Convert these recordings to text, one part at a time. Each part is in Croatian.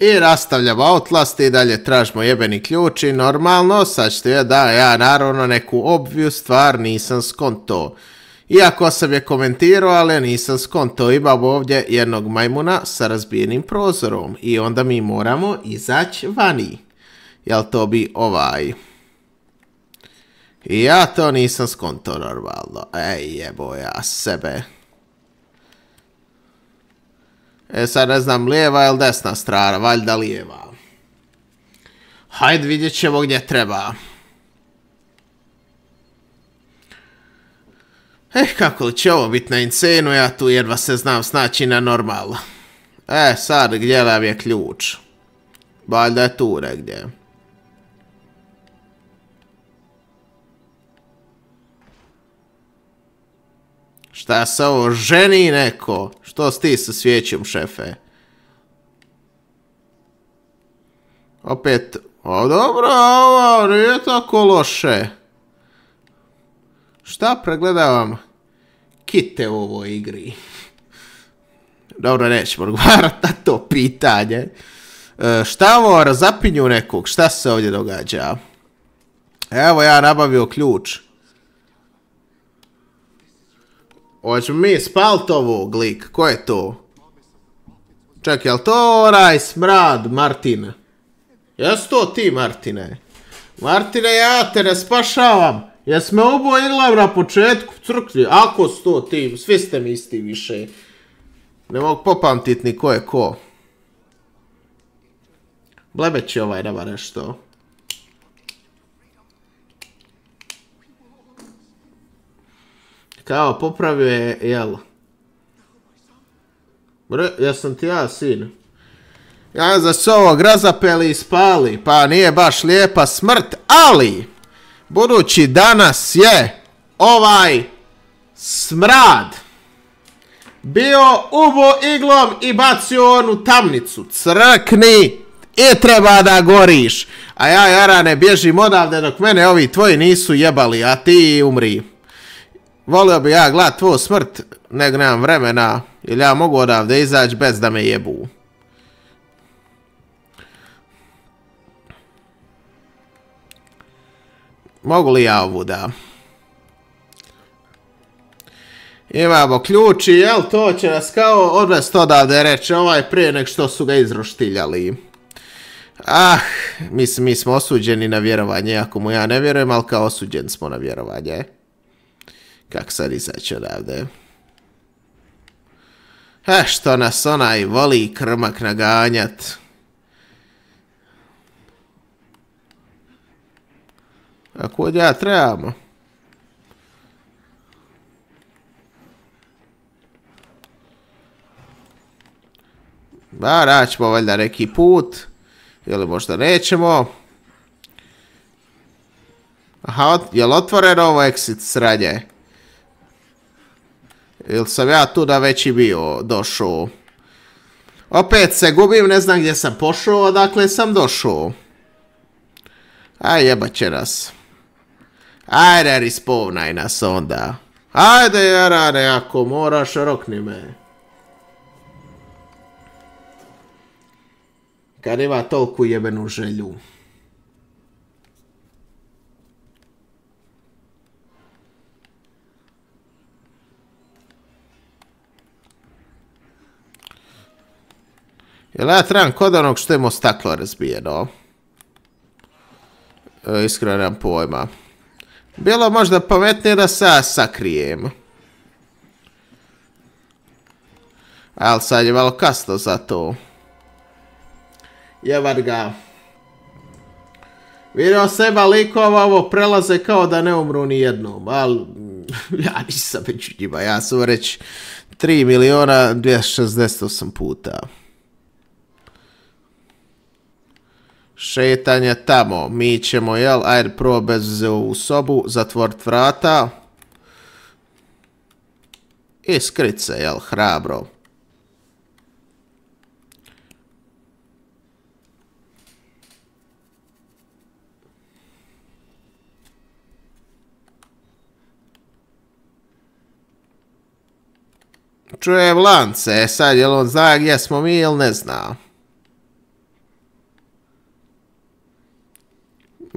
I rastavljamo Outlast i dalje tražimo jebeni ključ i normalno, sad ćete da ja naravno neku obviju stvar nisam skonto. Iako sam je komentirao, ali nisam skonto. Imamo ovdje jednog majmuna sa razbijenim prozorom i onda mi moramo izaći vani. Jel to bi ovaj... I ja to nisam skonto normalno. Ej jebo ja sebe. E sad ne znam lijeva ili desna strana, valjda lijeva. Hajde vidjet ćemo gdje treba. Eh, kako li će ovo biti na insenu, ja tu jedva se znam snaći na normalno. E, sad gdje vam je ključ? Valjda je tu negdje. Šta se ovo ženi neko? Što s ti sa svijećom, šefe? Opet, o dobro, ovo nije tako loše. Šta pregledavam? Kite u ovoj igri. Dobro, nećemo odgovarati na to pitanje. E, šta ovo razapinju nekog? Šta se ovdje događa? Evo ja nabavio ključ. Hoćemo mi spalt ovog lik. Ko je to? Čekaj, jel to onaj smrad Martina? Jes to ti Martine? Martine, ja te ne spašavam. Jes me obo iglav na početku crkvi? Ako su to ti, svi ste mi isti više. Ne mogu popamtit ni ko je ko. Blebeć će ovaj nema nešto. Kao, popravio je, jel? Bre, jesam ti ja, sin? Ja za se ovo grazapeli i spali, pa nije baš lijepa smrt, ali, budući danas je ovaj smrad bio ubo iglom i bacio onu tamnicu, crkni i treba da goriš. A ja, Jarane, bježim odavde dok mene ovi tvoji nisu jebali, a ti umri. Volio bi ja gledat tvoju smrt, nego nemam vremena, ili ja mogu odavde izaći bez da me jebu. Mogu li ja ovu da? Imamo ključ i jel to će nas kao odvest odavde reći ovaj prije nek što su ga izroštiljali. Ah, mislim mi smo osuđeni na vjerovanje, ako mu ja ne vjerujem, ali kao osuđen smo na vjerovanje. Kako sad izaći odavde? E, što nas onaj voli krmak naganjat. A kud ja trebamo? Ba, naćemo valjda neki put. Ili možda nećemo. Aha, je li otvoreno ovo exit sranje? Ili sam ja tu da već i bio došao? Opet se gubim, ne znam gdje sam pošao, odakle sam došao. Aj jebat će nas. Ajde, respawnaj nas onda. Ajde, jarane, ako moraš, rokni me. Kad ima toliku jebenu želju. Jel ja trebam kod onog što imamo staklo razbijeno? E, iskreno nemam pojma. Bilo možda pametnije da se ja sakrijem. Ali sad je malo kasno za to. Jevar ga. Vidio seba likova ovo prelaze kao da ne umru ni jednom, ali ja nisam među njima, ja sam reći 3 miliona 268 puta. Šetanje tamo, mi ćemo, jel, ajde prvo bez u sobu, zatvort vrata. I skrit se, jel, hrabro. Čujem lance, sad jel on zna gdje smo mi ili ne zna?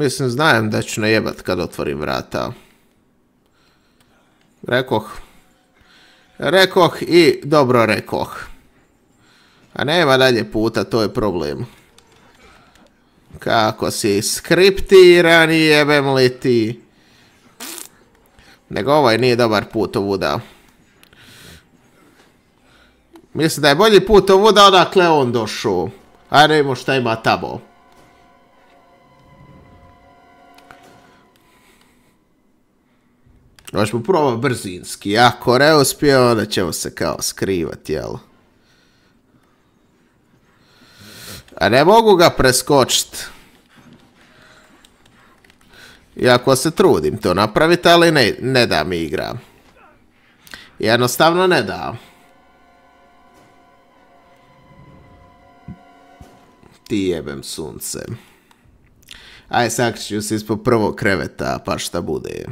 Mislim, znam da ću najebat kad otvorim vrata. Rekoh. Rekoh i dobro rekoh. A nema dalje puta, to je problem. Kako si skriptiran jebem li ti. Nego ovaj nije dobar put ovuda. Mislim da je bolji put ovuda odakle on došao. A ne šta ima tamo. Možemo probati brzinski. Ako ne uspije, onda ćemo se kao skrivati, jel? A ne mogu ga preskočiti. Iako se trudim to napraviti, ali ne, ne da mi igra. Jednostavno ne da. Ti jebem sunce. Aj, sakću se ispod prvog kreveta, pa šta bude.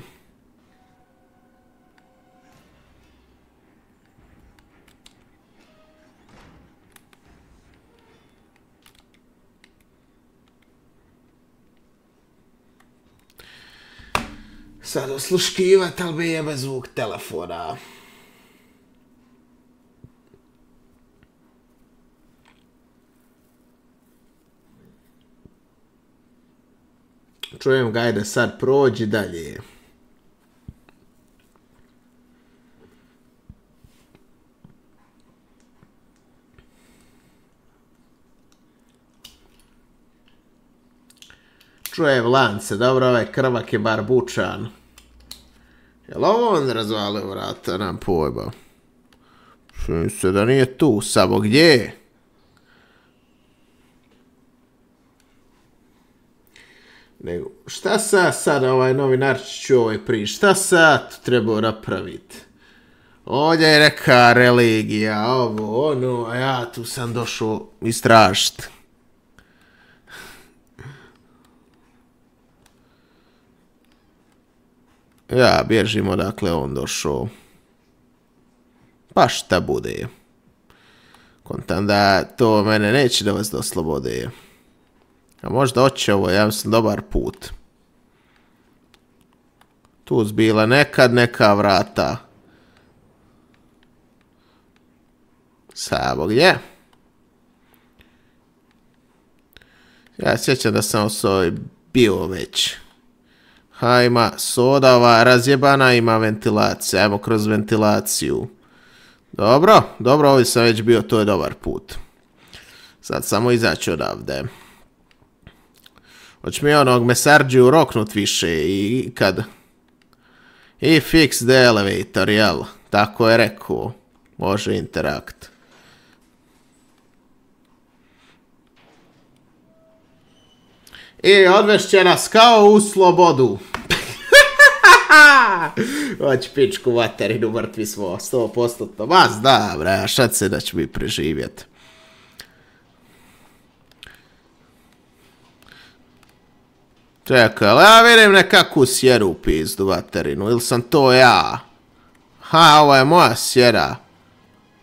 Sad osluškivat, ali mi jebe zvuk telefona. Čujem ga, ajde sad prođi dalje. Čujem lance, dobro, ovaj krvak je bar bučan. Jel ovo on razvalio vrata, nam pojba. Čujem se da nije tu, samo gdje je? Nego, šta sad sad ovaj novinarčić u ovoj prič, šta sad trebao napraviti? Ovdje je neka religija, ovo, ono, a ja tu sam došao istražiti. Ja bježim odakle on došao. Pa šta bude. Kontam da to mene neće dovesti do slobode. A možda hoće ovo, ja sam dobar put. Tu zbila nekad neka vrata. Samo gdje? Ja sjećam da sam o bio već. Ha, ima sodava razjebana, ima ventilacija. Ajmo kroz ventilaciju. Dobro, dobro, ovdje sam već bio, to je dobar put. Sad samo izaći odavde. Hoće mi onog mesarđu roknut više i kad... I fix the elevator, jel? Tako je rekao. Može interakt. I odvešće nas kao u slobodu. Hoć pičku materinu, mrtvi smo, 100%. Vas da, bre, šad se da će mi preživjet. Čekaj, ali ja vidim nekakvu sjeru u pizdu vaterinu, ili sam to ja? Ha, ovo je moja sjera.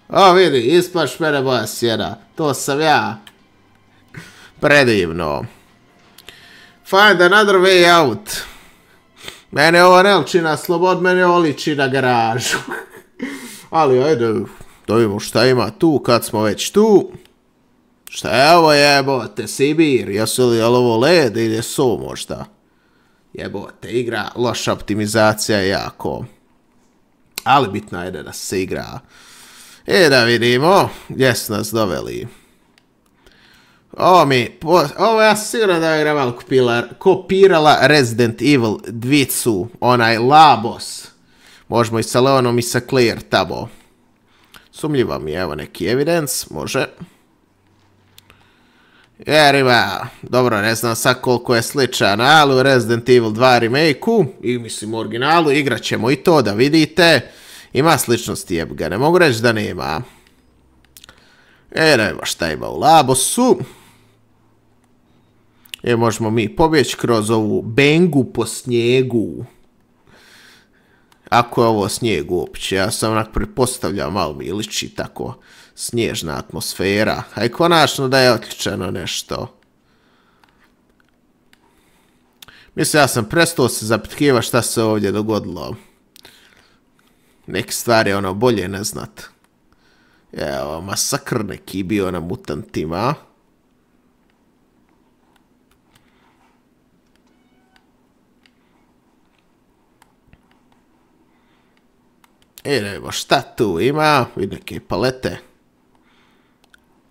O, vidi, ispaš mene moja sjera. To sam ja. Predivno. Find another way out. Mene ovo ne liči na slobod, mene ovo liči na garažu. Ali ajde, da šta ima tu kad smo već tu. Šta je ovo jebote, Sibir, jesu li ovo led ili je možda? Jebote, igra, loša optimizacija jako. Ali bitno je da se igra. E da vidimo, gdje su nas doveli. Ovo mi, ovo ja sigurno da je Graval kopirala Resident Evil dvicu, onaj Labos. Možemo i sa Leonom i sa Clear tabo. Sumljiva mi je, evo neki evidence, može. Jer ima, dobro, ne znam sad koliko je sličan, ali u Resident Evil 2 remake-u, i mislim u originalu, igrat ćemo i to da vidite. Ima sličnosti jeb ga, ne mogu reći da nema. E, nema šta ima u Labosu. E, možemo mi pobjeći kroz ovu bengu po snijegu. Ako je ovo snijeg uopće, ja sam onak pretpostavljam malo mi liči tako snježna atmosfera. A i konačno da je otključeno nešto. Mislim, ja sam prestao se zapitkiva šta se ovdje dogodilo. Neke stvari ono bolje ne znat. Evo, masakr neki bio na mutantima. Idemo, šta tu ima? Vidi neke palete.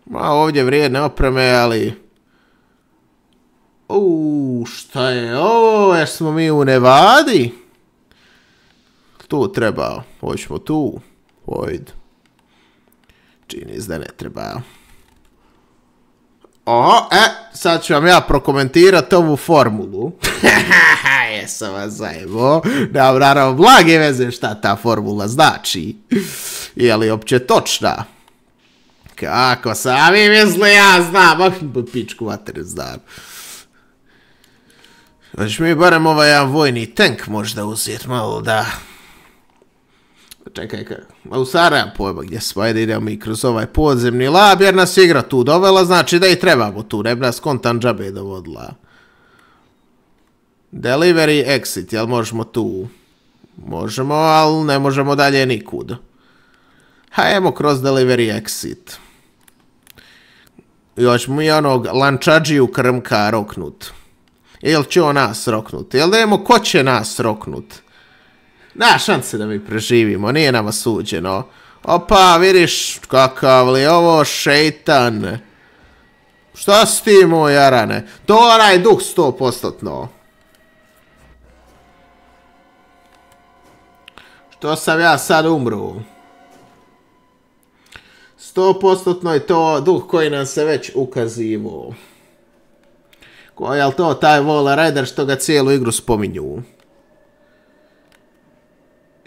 Ma ovdje vrijedne opreme, ali... Uuu, šta je ovo? Jesmo mi u Nevadi? Tu treba. Hoćemo tu. Hojde. Čini da ne treba. O, e, sad ću vam ja prokomentirati ovu formulu. Jesam vas zajebo. Nemam naravno blage veze šta ta formula znači. Je li opće točna? Kako sami misli ja znam. Pičku mater znam. Znači mi barem ovaj jedan vojni tank možda uzeti malo da... Čekaj, ma u Sarajevo pojma gdje smo, ajde idemo mi kroz ovaj podzemni lab jer nas igra tu dovela, znači da i trebamo tu, ne bi nas kontan džabe dovodila. Delivery exit, jel možemo tu? Možemo, ali ne možemo dalje nikud. Hajmo kroz delivery exit. Još mi onog lančađiju krmka roknut. Jel će on nas roknut? Jel da ko će nas roknut? Da, šanse da mi preživimo, nije nama suđeno. Opa, vidiš kakav li ovo šeitan. Šta s ti moj jarane? To onaj duh sto postotno. Što sam ja sad umru? Sto postotno je to duh koji nam se već ukazivo. Ko je to taj Vola Rider što ga cijelu igru spominju?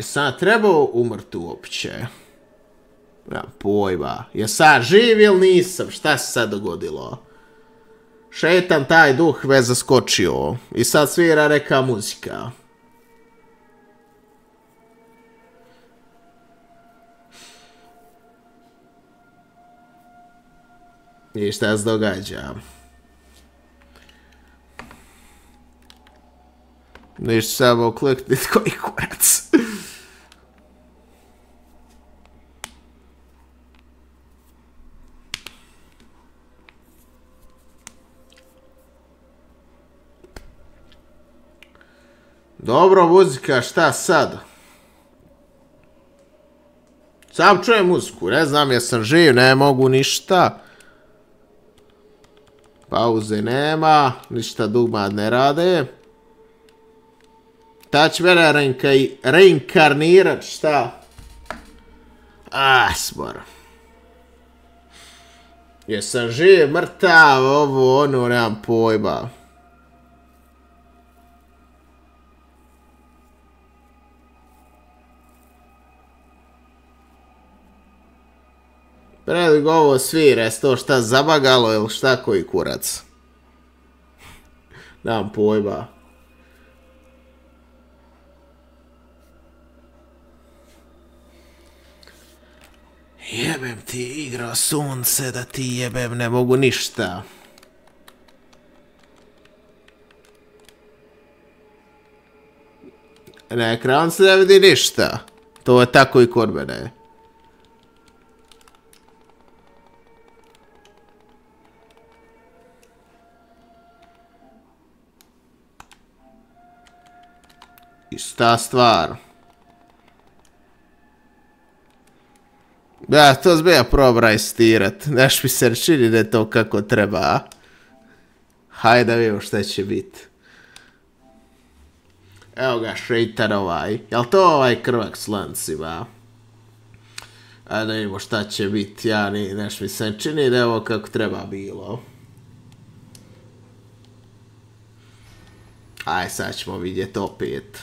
Sad trebao umrt uopće. Ja, pojma. Sad živ ili nisam? Šta se sad dogodilo? Šetam taj duh već zaskočio. I sad svira neka muzika. I šta se događa? Ništa samo klikni koji kurac. Dobro, muzika, šta sad? Sam čujem muziku, ne znam jesam živ, ne mogu ništa. Pauze nema, ništa dugma ne rade. Ta će mene reinkarnirat, šta? Ah, smor. Jesam živ, mrtav, ovo, ono, nemam pojma. Predi ovo svire, to šta zabagalo ili šta koji kurac? Nemam pojma. Jebem ti igra sunce da ti jebem ne mogu ništa. Na ekran se ne vidi ništa. To je tako i kod mene. Ista stvar. Da, to zbija probra stirat. Neš mi se čini da je to kako treba. Hajde da vidimo šta će biti. Evo ga, šeitar ovaj. Jel to ovaj krvak s lancima? Ajde da vidimo šta će biti. Ja ni, neš mi se čini da je ovo kako treba bilo. Aj, sad ćemo vidjeti opet.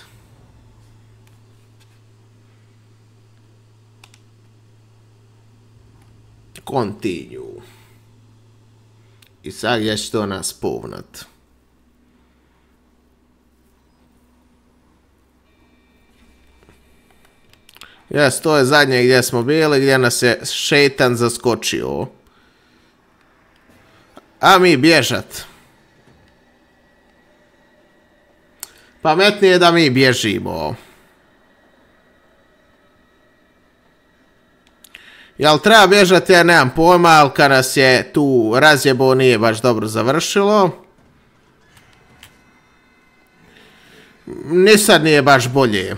Continue. I sad gdje će to nas povnat. Jes, to je zadnje gdje smo bili, gdje nas je šetan zaskočio. A mi bježat. Pametnije da mi bježimo. Jel treba bježati, ja nemam pojma, ali kad nas je tu razjebo nije baš dobro završilo. Ni sad nije baš bolje.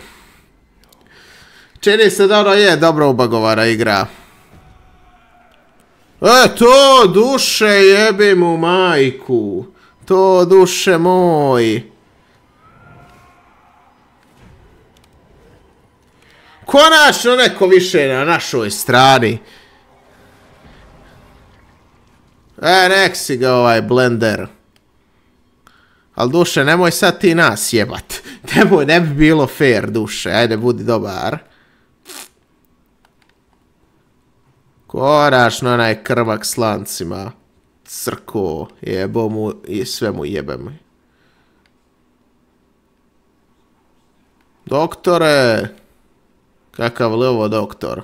Čini se da ono je dobro ubagovana igra. E, to duše jebi mu majku. To duše moj. Konačno neko više na našoj strani. E, nek si ga ovaj blender. Al duše, nemoj sad ti nas jebat. Nemoj, ne bi bilo fair duše. Ajde, budi dobar. Konačno onaj krvak s lancima. Crko, jebo mu i sve mu jebem. Doktore! Kakav li ovo doktor?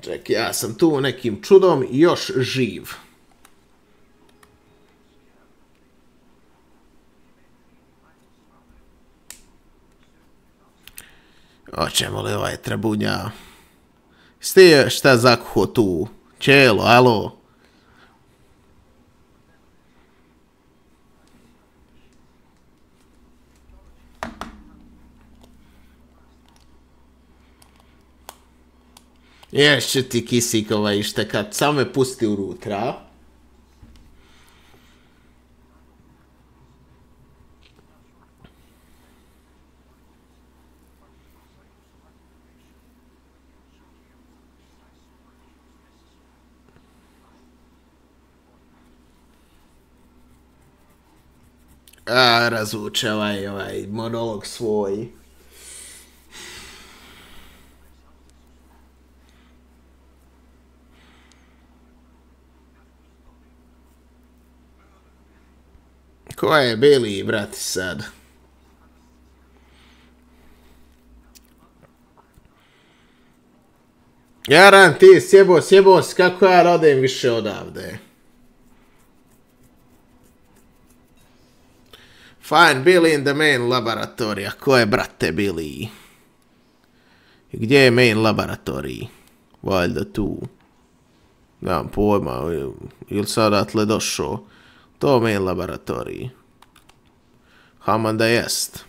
Ček, ja sam tu nekim čudom još živ. Oćemo li ovaj trebunja? Ste šta zakuho tu? Čelo, alo? Ješće ti kisik ovaj ištekat, samo me pusti unutra. A, razvuče ovaj, ovaj monolog svoj. Ko je Billy, brati, sad? Jaran, ti sjebo, sjebo, kako ja rodem više odavde? Fine, Billy in the main laboratorija. Ko je, brate, Billy? Gdje je main laboratorij? Valjda tu. Nemam pojma, ili sad atle došao. To main laboratorij. Haman da jest.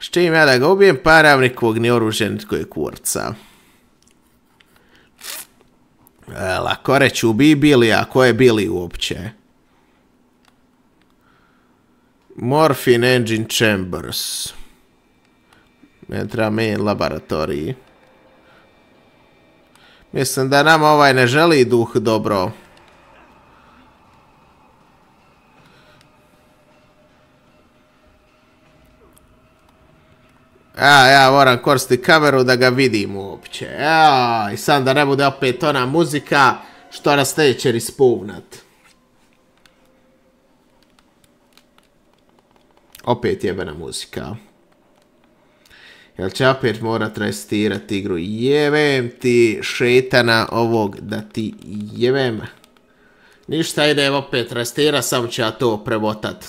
S čim ja da ga ubijem, pa nemam nikog ni oružja, nitko je kurca. E, lako reći, ubij Billy, a ko je Billy uopće? Morphine Engine Chambers. Ne treba main laboratoriji. Mislim da nam ovaj ne želi duh dobro. Ja, ja moram koristiti kameru da ga vidim uopće. Ja, i sam da ne bude opet ona muzika što nas neće respawnat. Opet jebena muzika. Jel će opet morat restirati igru? Jevem ti šetana ovog da ti jevem. Ništa idem opet restira, samo ću ja to prevotat.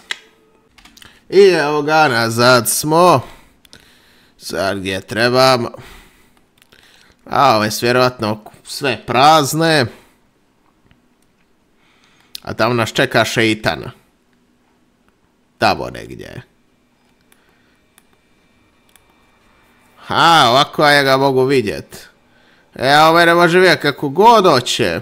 I evo ga, nazad smo. Sad gdje trebam. A ove su vjerojatno sve prazne. A tamo nas čeka šeitan. Tamo negdje. Ha, ovako ja ga mogu vidjet. E, ove ne može vidjeti kako god hoće.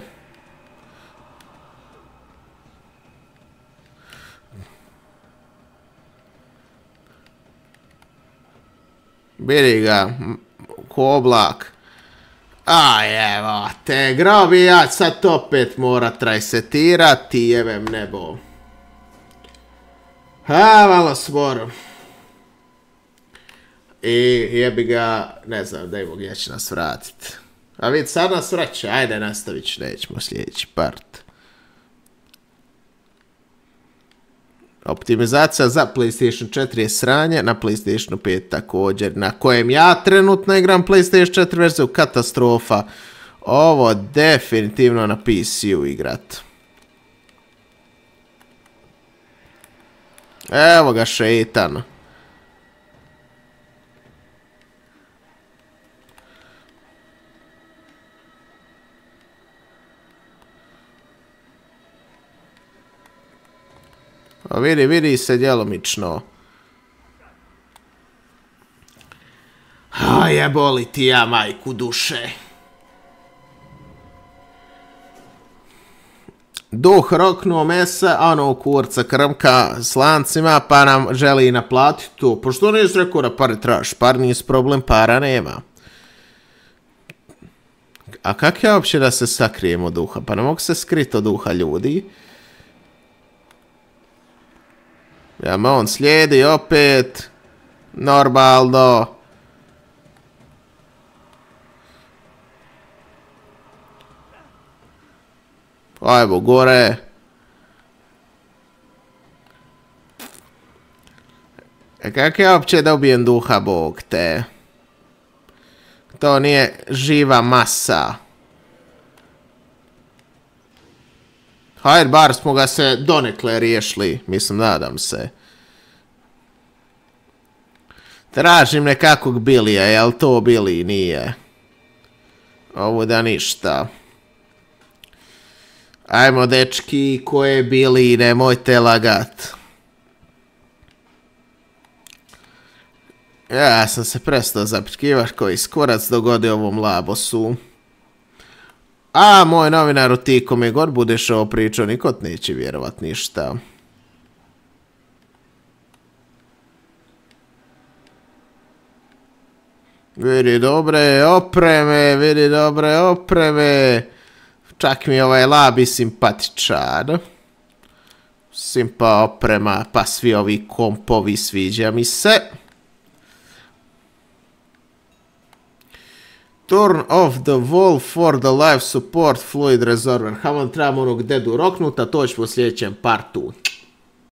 Bili ga, ko oblak. A evo te, grobi ja sad opet mora trajsetirati, jevem nebo. Ha, malo smoro. I jebi ga, ne znam, da gdje će nas vratit. A vid, sad nas vraća, ajde nastavit ću, nećemo sljedeći part. Optimizacija za PlayStation 4 je sranje, na PlayStation 5 također, na kojem ja trenutno igram PlayStation 4 verziju katastrofa. Ovo definitivno na PC-u igrat. Evo ga šetana. A vidi, vidi se djelomično. A jeboli ti ja majku duše. Duh roknuo mesa, a ono kurca krmka s lancima, pa nam želi naplatiti to. Pošto nisi rekao da pare traš, par nis problem, para nema. A kak je uopće da se sakrijemo duha? Pa ne mogu se skriti od duha ljudi. Ja me on slijedi opet. Normalno. Ajmo gore. E kak ja uopće dobijem duha bog te? To nije živa masa. Hajde, bar smo ga se donekle riješili. Mislim, nadam se. Tražim nekakvog Bilija, jel to Bili? Nije. Ovo da ništa. Ajmo, dečki, ko je Bili, nemojte lagat. Ja sam se prestao zapitkivaš koji skorac dogodio ovom labosu. A, moj novinaru, ti ko mi god budeš ovo pričao, niko neće vjerovat ništa. Vidi dobre opreme, vidi dobre opreme. Čak mi ovaj labi simpatičan. Simpa oprema, pa svi ovi kompovi sviđa mi se. Turn off the wall for the life support fluid reservoir. Hamon trebamo onog dedu roknuta, to ćemo u sljedećem partu.